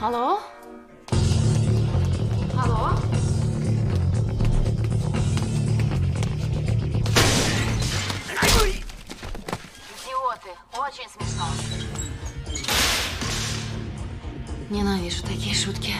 Алло? Алло? Идиоты, очень смешно. Ненавижу такие шутки.